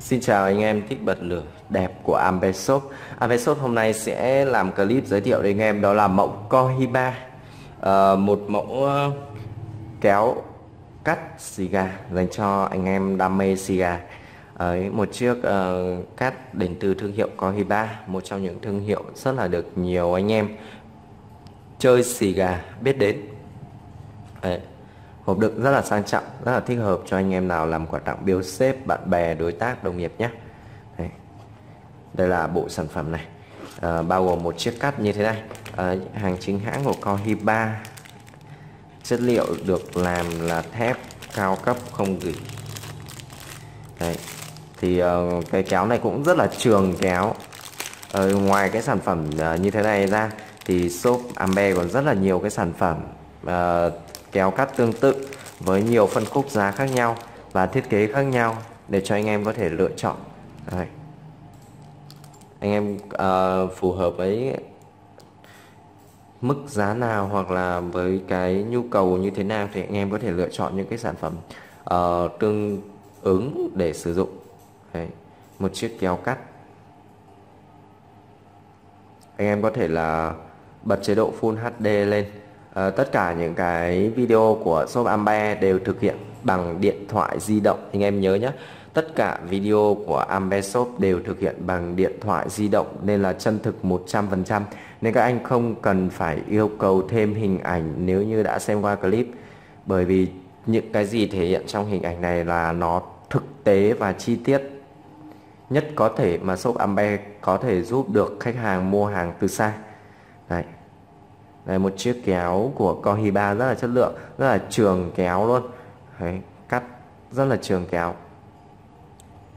Xin chào anh em thích bật lửa đẹp của Ambeshop Ambeshop hôm nay sẽ làm clip giới thiệu đến anh em đó là mẫu Cohiba. À, Một mẫu ờ, kéo cắt xì gà dành cho anh em đam mê xì gà. Ờ, ấy, một chiếc uh, cắt đến từ thương hiệu Cohiba một trong những thương hiệu rất là được nhiều anh em chơi xì gà biết đến. Đấy hộp đựng rất là sang trọng rất là thích hợp cho anh em nào làm quà tặng biếu sếp, bạn bè đối tác đồng nghiệp nhé. Đây, đây là bộ sản phẩm này. À, bao gồm một chiếc cắt như thế này. À, hàng chính hãng của Cohiba. Chất liệu được làm là thép cao cấp không gỉ. Đấy. thì uh, cái kéo này cũng rất là trường kéo. Uh, ngoài cái sản phẩm uh, như thế này ra thì shop Ambe còn rất là nhiều cái sản phẩm uh, kéo cắt tương tự với nhiều phân khúc giá khác nhau và thiết kế khác nhau để cho anh em có thể lựa chọn Đây. anh em uh, phù hợp với mức giá nào hoặc là với cái nhu cầu như thế nào thì anh em có thể lựa chọn những cái sản phẩm uh, tương ứng để sử dụng Đấy. một chiếc kéo cắt anh em có thể là bật chế độ Full HD lên à, tất cả những cái video của shop Ambe đều thực hiện bằng điện thoại di động. Anh em nhớ nhé tất cả video của Ambe Shop đều thực hiện bằng điện thoại di động nên là chân thực 100% nên các anh không cần phải yêu cầu thêm hình ảnh nếu như đã xem qua clip. Bởi vì những cái gì thể hiện trong hình ảnh này là nó thực tế và chi tiết nhất có thể mà shop Ambe có thể giúp được khách hàng mua hàng từ xa. Đấy. Đấy, một chiếc kéo của Cohiba rất là chất lượng rất là trường kéo luôn. Đấy, cắt rất là trường kéo.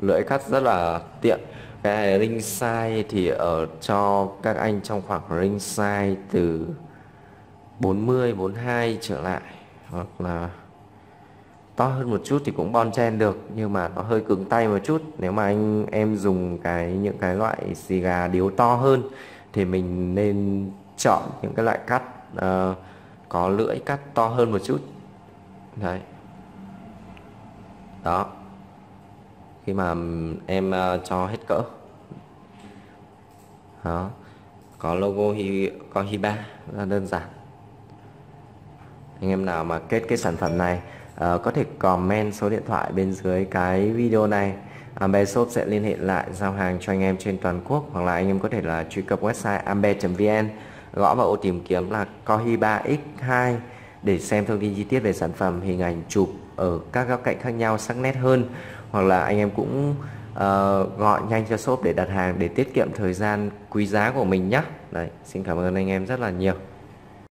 Lưỡi cắt rất là tiện. Cái ring size thì ở cho các anh trong khoảng ring size từ 40 42 trở lại. Hoặc là to hơn một chút thì cũng bon chen được nhưng mà nó hơi cứng tay một chút. Nếu mà anh em dùng cái những cái loại xì gà điếu to hơn thì mình nên chọn những cái loại cắt uh, có lưỡi cắt to hơn một chút. Đấy. Đó. Khi mà em uh, cho hết cỡ. Đó. Có logo hi có Hiba rất là đơn giản. Anh em nào mà kết cái sản phẩm này uh, có thể comment số điện thoại bên dưới cái video này. Ambe Shop sẽ liên hệ lại giao hàng cho anh em trên toàn quốc hoặc là anh em có thể là truy cập website ambe.vn gõ vào ô tìm kiếm là Cohiba X2 để xem thông tin chi tiết về sản phẩm, hình ảnh chụp ở các góc cạnh khác nhau sắc nét hơn hoặc là anh em cũng uh, gọi nhanh cho shop để đặt hàng để tiết kiệm thời gian quý giá của mình nhé. Đấy, xin cảm ơn anh em rất là nhiều.